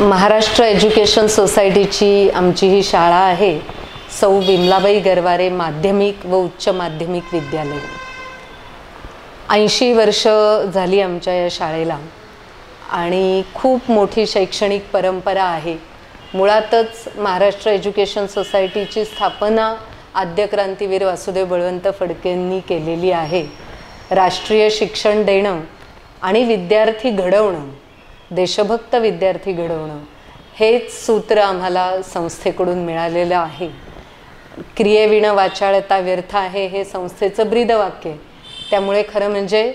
Maharashtra education सोसायटीची आमची ही शाळा आहे सौ विमलाबाई गरवारे माध्यमिक व उच्च माध्यमिक विद्यालय. ऐंशी वर्ष झाली आमच्या या शाळेला आणि खूप मोठी शैक्षणिक परंपरा आहे. मुळातच महाराष्ट्र एज्युकेशन सोसायटीची स्थापना आद्य क्रांतीवीर वासुदेव बळवंत फडकेंनी केलेली आहे. राष्ट्रीय शिक्षण देणं आणि विद्यार्थी घडवणं देशभक्त विद्यार्थी घडवणं हेच सूत्र आम्हाला संस्थेकडून मिळालेलं आहे. क्रियेविणं वाचाळता व्यर्थ आहे हे संस्थेचं ब्रीदवाक्य आहे. त्यामुळे खरं म्हणजे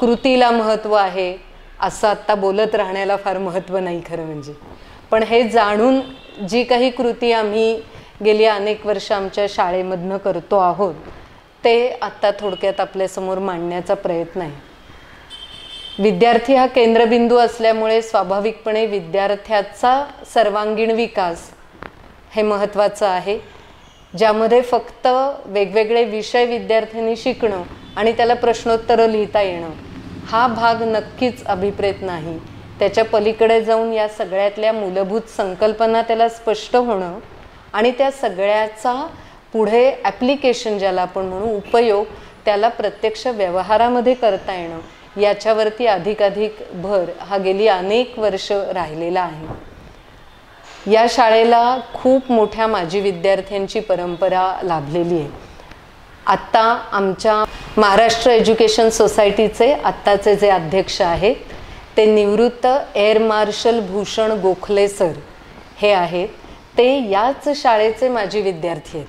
कृतीला महत्त्व आहे असं आत्ता बोलत राहण्याला फार महत्त्व नाही खरं म्हणजे. पण हे जाणून जी काही कृती आम्ही गेली अनेक वर्ष आमच्या शाळेमधनं करतो आहोत ते आत्ता थोडक्यात आपल्यासमोर मांडण्याचा प्रयत्न आहे. विद्यार्थी हा केंद्रबिंदू असल्यामुळे स्वाभाविकपणे विद्यार्थ्याचा सर्वांगीण विकास हे महत्त्वाचं आहे. ज्यामध्ये फक्त वेगवेगळे विषय विद्यार्थ्यांनी शिकणं आणि त्याला प्रश्नोत्तरं लिहिता येणं हा भाग नक्कीच अभिप्रेत नाही. त्याच्या पलीकडे जाऊन या सगळ्यातल्या मूलभूत संकल्पना त्याला स्पष्ट होणं आणि त्या सगळ्याचा पुढे ॲप्लिकेशन ज्याला आपण म्हणू उपयोग त्याला प्रत्यक्ष व्यवहारामध्ये करता येणं याच्यावरती अधिकाधिक भर हा गेली अनेक वर्ष राहिलेला आहे. या शाळेला खूप मोठ्या माजी विद्यार्थ्यांची परंपरा लाभलेली आहे. आत्ता आमच्या महाराष्ट्र एज्युकेशन सोसायटीचे आत्ताचे जे अध्यक्ष आहेत ते निवृत्त air marshal Bhushan Gokhale sir हे आहेत. ते याच शाळेचे माजी विद्यार्थी आहेत.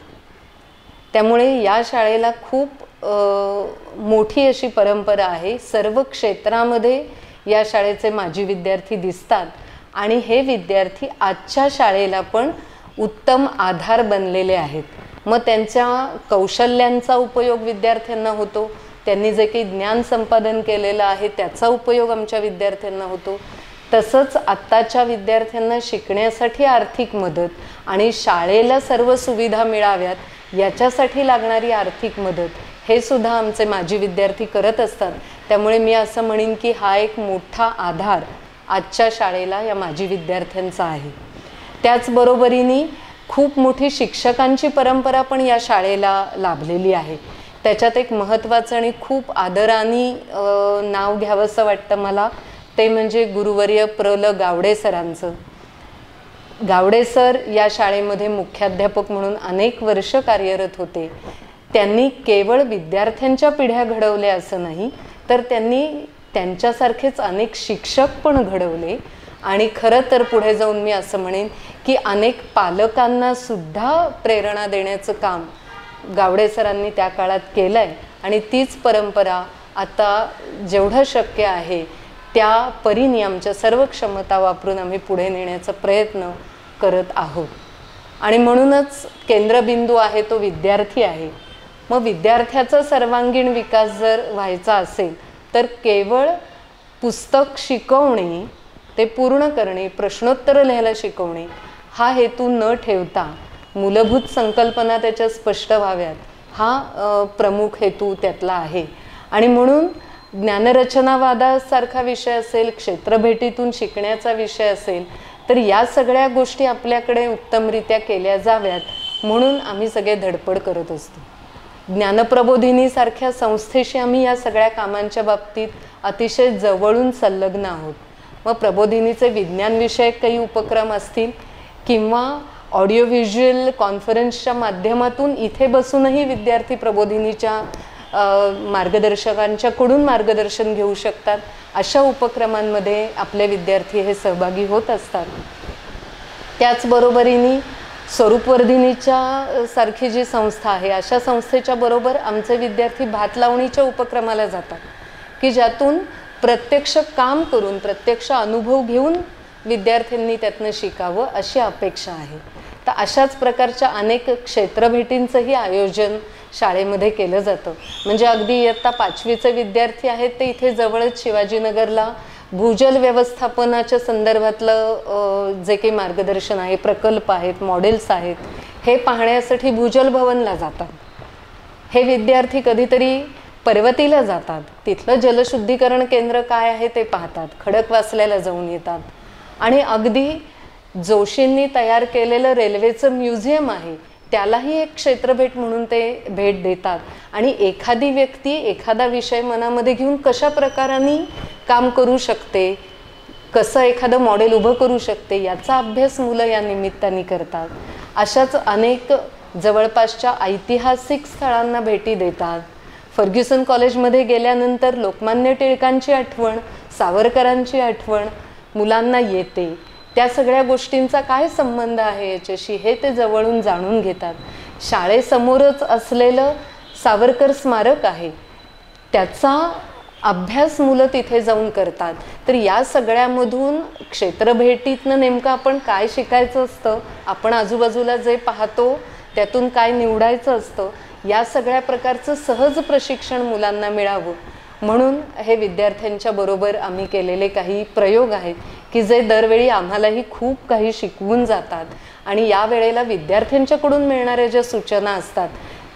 त्यामुळे या शाळेला खूप मोठी अशी परंपरा आहे. सर्व क्षेत्रामध्ये या शाळेचे माजी विद्यार्थी दिसतात आणि हे विद्यार्थी आजच्या शाळेला पण उत्तम आधार बनलेले आहेत. मग त्यांच्या कौशल्यांचा उपयोग विद्यार्थ्यांना होतो. त्यांनी जे काही ज्ञान संपादन केलेलं आहे त्याचा उपयोग आमच्या विद्यार्थ्यांना होतो. तसंच आत्ताच्या विद्यार्थ्यांना शिकण्यासाठी आर्थिक मदत आणि शाळेला सर्व सुविधा मिळाव्यात याच्यासाठी लागणारी आर्थिक मदत हे सुद्धा आमचे माजी विद्यार्थी करत असतात. त्यामुळे मी असं म्हणेन की हा एक मोठा आधार आजच्या शाळेला या माजी विद्यार्थ्यांचा आहे. त्याचबरोबरीने खूप मोठी शिक्षकांची परंपरा पण या शाळेला लाभलेली आहे. त्याच्यात एक महत्त्वाचं आणि खूप आदराने नाव घ्यावंसं वाटतं मला ते म्हणजे गुरुवर्य प्र. ल. गावडे सरांचं. गावडे सर या शाळेमध्ये मुख्याध्यापक म्हणून अनेक वर्ष कार्यरत होते. त्यांनी केवळ विद्यार्थ्यांच्या पिढ्या घडवल्या असं नाही तर त्यांनी त्यांच्यासारखेच अनेक शिक्षक पण घडवले. आणि खरं तर पुढे जाऊन मी असं म्हणेन की अनेक पालकांना सुद्धा प्रेरणा देण्याचं काम गावडे सरांनी त्या काळात केलं आहे आणि तीच परंपरा आता जेवढं शक्य आहे त्या परीने आमच्या सर्व क्षमता वापरून आम्ही पुढे नेण्याचा प्रयत्न करत आहोत. आणि म्हणूनच केंद्रबिंदू आहे तो विद्यार्थी आहे. मग विद्यार्थ्याचा सर्वांगीण विकास जर व्हायचा असेल तर केवळ पुस्तक शिकवणे ते पूर्ण करणे प्रश्नोत्तरं लिहायला शिकवणे हा हेतू न ठेवता मूलभूत संकल्पना त्याच्या स्पष्ट व्हाव्यात हा प्रमुख हेतू त्यातला आहे. आणि म्हणून ज्ञानरचनावादासारखा विषय असेल क्षेत्रभेटीतून शिकण्याचा विषय असेल तर या सगळ्या गोष्टी आपल्याकडे उत्तमरित्या केल्या जाव्यात म्हणून आम्ही सगळे धडपड करत असतो. ज्ञानप्रबोधिनीसारख्या संस्थेशी आम्ही या सगळ्या कामांच्या बाबतीत अतिशय जवळून संलग्न आहोत. मग प्रबोधिनीचे विज्ञानविषयक काही उपक्रम असतील किंवा ऑडिओ व्हिज्युअल कॉन्फरन्सच्या माध्यमातून इथे बसूनही विद्यार्थी प्रबोधिनीच्या मार्गदर्शकांच्याकडून मार्गदर्शन घेऊ शकतात. अशा उपक्रमांमध्ये आपले विद्यार्थी हे सहभागी होत असतात. त्याचबरोबरीने स्वरूपवर्धिनीच्या सारखी जी संस्था आहे अशा संस्थेच्या बरोबर आमचे विद्यार्थी भात लावणीच्या उपक्रमाला जातात. की ज्यातून प्रत्यक्ष काम करून प्रत्यक्ष अनुभव घेऊन विद्यार्थ्यांनी त्यातनं शिकावं अशी अपेक्षा आहे. तर अशाच प्रकारच्या अनेक क्षेत्रभेटींचंही आयोजन शाळेमध्ये केलं जातं. म्हणजे अगदी इयत्ता पाचवीचे विद्यार्थी आहेत ते इथे जवळच शिवाजीनगरला भूजल व्यवस्थापनाच्या संदर्भातलं जे काही मार्गदर्शन आहे प्रकल्प आहेत मॉडेल्स आहेत हे पाहण्यासाठी भूजल भवनला जातात. हे विद्यार्थी कधीतरी पर्वतीला जातात. तिथलं जलशुद्धीकरण केंद्र काय आहे ते पाहतात. खडकवासल्याला जाऊन येतात. आणि अगदी जोशींनी तयार केलेलं रेल्वेचं म्युझियम आहे. त्यालाही एक क्षेत्रभेट म्हणून ते भेट देतात. आणि एखादी व्यक्ती एखादा विषय मनामध्ये घेऊन कशा प्रकाराने काम करू शकते कसं एखादं मॉडेल उभं करू शकते याचा अभ्यास मुलं या निमित्ताने करतात. अशाच अनेक जवळपासच्या ऐतिहासिक स्थळांना भेटी देतात. फर्ग्युसन कॉलेजमध्ये गेल्यानंतर लोकमान्य टिळकांची आठवण सावरकरांची आठवण मुलांना येते. त्या सगळ्या गोष्टींचा काय संबंध आहे याच्याशी हे ते जवळून जाणून घेतात. शाळेसमोरच असलेलं सावरकर स्मारक आहे. त्याचा अभ्यास मुलं तिथे जाऊन करतात. तर या सगळ्यामधून क्षेत्रभेटीतनं नेमकं आपण काय शिकायचं असतं? आपण आजूबाजूला जे पाहतो त्यातून काय निवडायचं असतं? या सगळ्या प्रकारचं सहज प्रशिक्षण मुलांना मिळावं. म्हणून हे विद्यार्थ्यांच्या बरोबर आम्ही केलेले काही प्रयोग आहेत. की जे दरवेळी आम्हालाही खूप काही शिकवून जातात आणि या वेळेला विद्यार्थ्यांच्याकडून मिळणाऱ्या ज्या सूचना असतात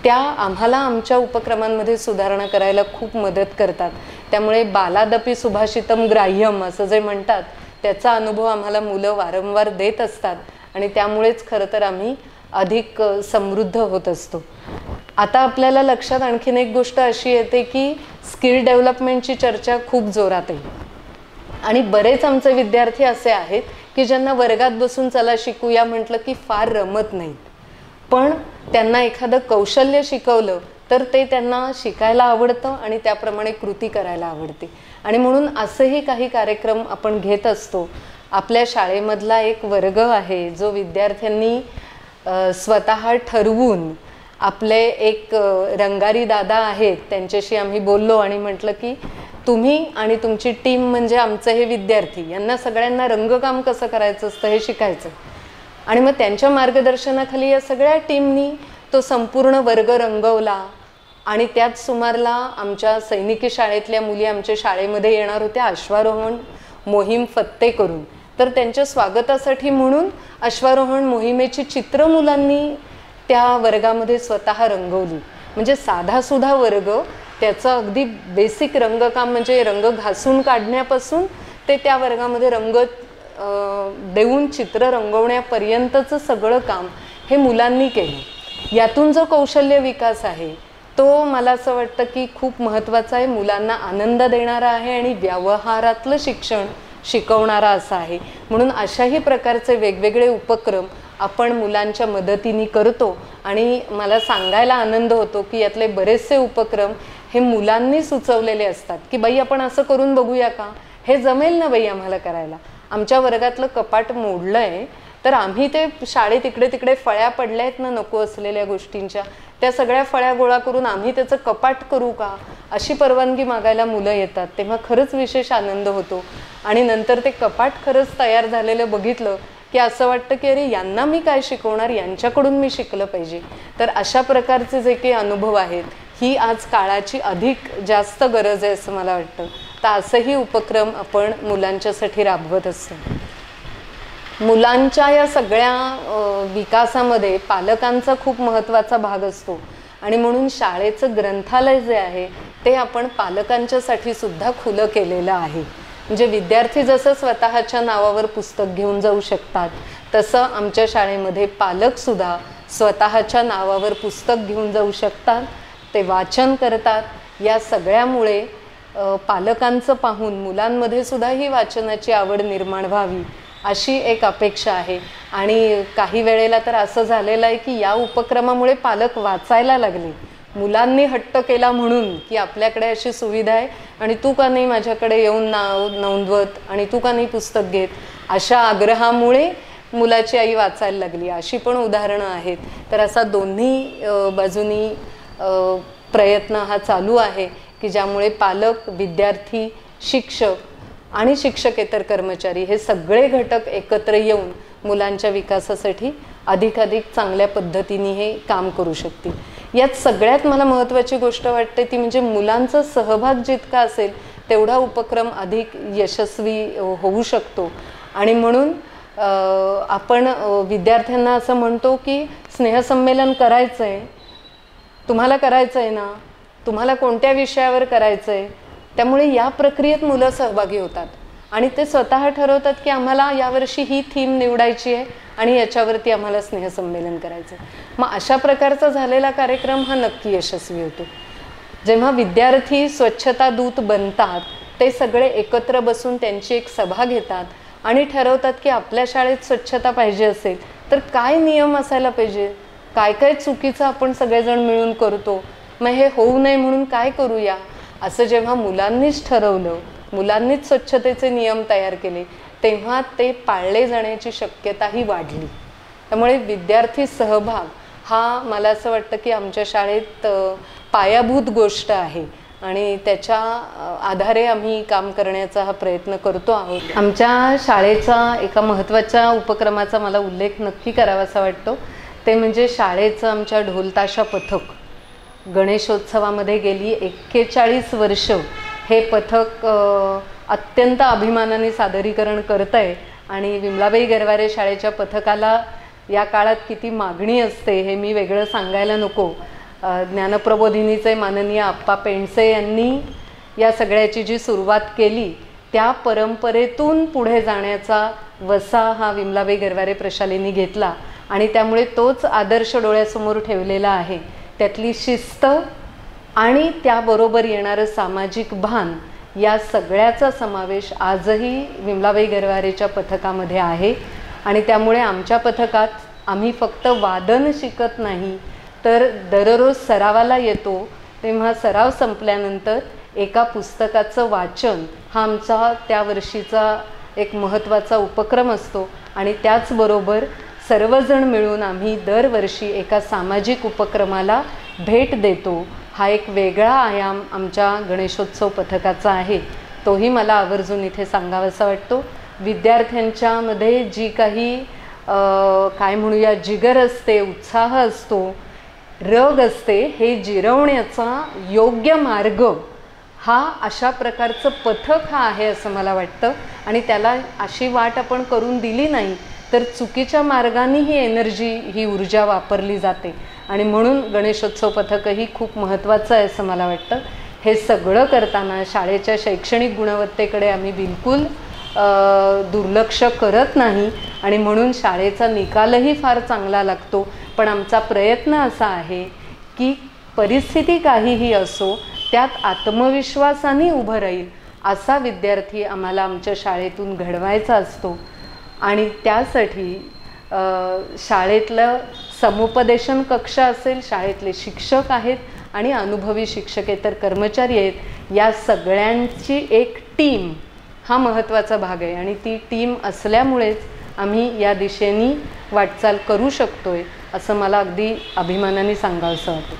त्या आम्हाला आमच्या उपक्रमांमध्ये सुधारणा करायला खूप मदत करतात. त्यामुळे बालादपी सुभाषितम ग्राह्यम असं जे म्हणतात त्याचा अनुभव आम्हाला मुलं वारंवार देत असतात आणि त्यामुळेच खरं तर आम्ही अधिक समृद्ध होत असतो. आता आपल्याला लक्षात आणखीन एक गोष्ट अशी येते की स्किल डेव्हलपमेंटची चर्चा खूप जोरात आहे. आणि बरेच आमचे विद्यार्थी असे आहेत की ज्यांना वर्गात बसून चला शिकूया म्हटलं की फार रमत नाहीत. पण त्यांना एखादं कौशल्य शिकवलं तर ते त्यांना शिकायला आवडतं आणि त्याप्रमाणे कृती करायला आवडते. आणि म्हणून असेही काही कार्यक्रम आपण घेत असतो. आपल्या शाळेमधला एक वर्ग आहे जो विद्यार्थ्यांनी स्वतः ठरवून आपले एक रंगारी दादा आहेत त्यांच्याशी आम्ही बोललो आणि म्हटलं की तुम्ही आणि तुमची टीम म्हणजे आमचे हे विद्यार्थी यांना सगळ्यांना रंगकाम कसं करायचं असतं हे शिकायचं. आणि मग त्यांच्या मार्गदर्शनाखाली या सगळ्या टीमनी तो संपूर्ण वर्ग रंगवला आणि त्याच सुमारला आमच्या सैनिकी शाळेतल्या मुली आमच्या शाळेमध्ये येणार होत्या अश्वारोहण मोहीम फत्ते करून. तर त्यांच्या स्वागतासाठी म्हणून अश्वारोहण मोहिमेची चित्र मुलांनी त्या वर्गामध्ये स्वतः रंगवली. म्हणजे साधासुधा वर्ग त्याचं अगदी बेसिक रंगकाम म्हणजे रंग घासून काढण्यापासून ते त्या वर्गामध्ये रंग देऊन चित्र रंगवण्यापर्यंतचं सगळं काम हे मुलांनी केलं. यातून जो कौशल्य विकास आहे तो मला असं वाटतं की खूप महत्त्वाचा आहे. मुलांना आनंद देणारा आहे आणि व्यवहारातलं शिक्षण शिकवणारा असा आहे. म्हणून अशाही प्रकारचे वेगवेगळे उपक्रम आपण मुलांच्या मदतीने करतो. आणि मला सांगायला आनंद होतो की यातले बरेचसे उपक्रम हे मुलांनी सुचवलेले असतात की बाई आपण असं करून बघूया का? हे जमेल ना बाई आम्हाला करायला? आमच्या वर्गातलं कपाट मोडलं आहे तर आम्ही ते शाळेत इकडे तिकडे फळ्या पडल्या आहेत ना नको असलेल्या गोष्टींच्या त्या सगळ्या फळ्या गोळा करून आम्ही त्याचं कपाट करू का? अशी परवानगी मागायला मुलं येतात. तेव्हा खरंच विशेष आनंद होतो. आणि नंतर ते कपाट खरंच तयार झालेलं बघितलं की असं वाटतं की अरे यांना मी काय शिकवणार? यांच्याकडून मी शिकलं पाहिजे. तर अशा प्रकारचे जे काही अनुभव आहेत ही आज काळाची अधिक जास्त गरज आहे असं मला वाटतं. तर असंही उपक्रम आपण मुलांच्यासाठी राबवत असतो. मुलांच्या या सगळ्या विकासामध्ये पालकांचा खूप महत्त्वाचा भाग असतो. आणि म्हणून शाळेचं ग्रंथालय जे आहे ते आपण पालकांच्यासाठी सुद्धा खुलं केलेलं आहे. म्हणजे विद्यार्थी जसं स्वतःच्या नावावर पुस्तक घेऊन जाऊ शकतात तसं आमच्या शाळेमध्ये पालकसुद्धा स्वतःच्या नावावर पुस्तक घेऊन जाऊ शकतात. ते वाचन करतात. या सगळ्यामुळे पालकांचं पाहून मुलांमध्ये सुद्धा ही वाचनाची आवड निर्माण व्हावी अशी एक अपेक्षा आहे. आणि काही वेळेला तर असं झालेलं आहे की या उपक्रमामुळे पालक वाचायला लागले. मुलांनी हट्ट केला म्हणून की आपल्याकडे अशी सुविधा आहे आणि तू का नाही माझ्याकडे येऊन नाव नोंदवत आणि तू का नाही पुस्तक घेत? अशा आग्रहामुळे मुलाची आई वाचायला लागली. अशी पण उदाहरणं आहेत. तर असा दोन्ही बाजूनी प्रयत्न हा चालू आहे की ज्यामुळे पालक विद्यार्थी शिक्षक आणि शिक्षकेतर कर्मचारी हे सगळे घटक एकत्र येऊन मुलांच्या विकासासाठी अधिकाधिक चांगल्या पद्धतीने हे काम करू शकतील. यात सगळ्यात मला महत्त्वाची गोष्ट वाटते ती म्हणजे मुलांचा सहभाग जितका असेल तेवढा उपक्रम अधिक यशस्वी होऊ शकतो. आणि म्हणून आपण विद्यार्थ्यांना असं म्हणतो की स्नेहसंमेलन करायचं आहे तुम्हाला करायचं आहे ना तुम्हाला कोणत्या विषयावर करायचं आहे त्यामुळे या प्रक्रियेत मुलं सहभागी होतात. आणि ते स्वतः ठरवतात की आम्हाला यावर्षी ही थीम निवडायची आहे आणि याच्यावरती आम्हाला स्नेहसंमेलन करायचं मग अशा प्रकारचा झालेला कार्यक्रम हा नक्की यशस्वी होतो. जेव्हा विद्यार्थी स्वच्छता दूत बनतात ते सगळे एकत्र बसून त्यांची एक सभा घेतात आणि ठरवतात की आपल्या शाळेत स्वच्छता पाहिजे असेल तर काय नियम असायला पाहिजे? काय काय चुकीचं आपण सगळेजण मिळून करतो मग हे होऊ नये म्हणून काय करूया? असं जेव्हा मुलांनीच ठरवलं मुलांनीच स्वच्छतेचे नियम तयार केले तेव्हा ते पाळले जाण्याची शक्यताही वाढली. त्यामुळे विद्यार्थी सहभाग हा मला असं वाटतं की आमच्या शाळेत पायाभूत गोष्ट आहे आणि त्याच्या आधारे आम्ही काम करण्याचा हा प्रयत्न करतो आहोत. आमच्या शाळेचा एका महत्त्वाच्या उपक्रमाचा मला उल्लेख नक्की करावासा वाटतो. ते म्हणजे शाळेचं आमच्या ढोलताशा पथक. गणेशोत्सवामध्ये गेली एक्केचाळीस वर्ष हे पथक अत्यंत अभिमानाने सादरीकरण करत आहे आणि विमलाबाई गरवारे शाळेच्या पथकाला या काळात किती मागणी असते हे मी वेगळं सांगायला नको. ज्ञानप्रबोधिनीचे माननीय आप्पा पेंडसे यांनी या सगळ्याची जी सुरुवात केली त्या परंपरेतून पुढे जाण्याचा वसा हा विमलाबाई गरवारे प्रशालेनी घेतला. आणि त्यामुळे तोच आदर्श डोळ्यासमोर ठेवलेला आहे. त्यातली शिस्त आणि त्याबरोबर येणारं सामाजिक भान या सगळ्याचा समावेश आजही विमलाबाई गरवारेच्या पथकामध्ये आहे. आणि त्यामुळे आमच्या पथकात आम्ही फक्त वादन शिकत नाही तर दररोज सरावाला येतो. तेव्हा सराव संपल्यानंतर एका पुस्तकाचं वाचन हा आमचा त्या वर्षीचा एक महत्त्वाचा उपक्रम असतो. आणि त्याचबरोबर सर्वजण मिळून आम्ही दरवर्षी एका सामाजिक उपक्रमाला भेट देतो. हा एक वेगळा आयाम आमच्या गणेशोत्सव पथकाचा आहे. तोही मला आवर्जून इथे सांगावासा वाटतो. विद्यार्थ्यांच्यामध्ये जी काही काय म्हणूया जिगर असते उत्साह असतो रग असते हे जिरवण्याचा योग्य मार्ग हा अशा प्रकारचं पथक हा आहे असं मला वाटतं. आणि त्याला अशी वाट आपण करून दिली नाही तर चुकीच्या मार्गाने ही एनर्जी ही ऊर्जा वापरली जाते. आणि म्हणून गणेशोत्सव पथकही खूप महत्त्वाचं आहे असं मला वाटतं. हे सगळं करताना शाळेच्या शैक्षणिक गुणवत्तेकडे आम्ही बिलकुल दुर्लक्ष करत नाही. आणि म्हणून शाळेचा निकालही फार चांगला लागतो. पण आमचा प्रयत्न असा आहे की परिस्थिती काहीही असो त्यात आत्मविश्वासाने उभं राहील असा विद्यार्थी आम्हाला आमच्या शाळेतून घडवायचा असतो. आणि त्यासाठी शाळेतलं समुपदेशन कक्ष असेल शाळेतले शिक्षक आहेत आणि अनुभवी शिक्षकेतर कर्मचारी आहेत या सगळ्यांची एक टीम हा महत्त्वाचा भाग आहे. आणि ती टीम असल्यामुळेच आम्ही या दिशेने वाटचाल करू शकतो आहे असं मला अगदी अभिमानाने सांगावंसं वाटतं.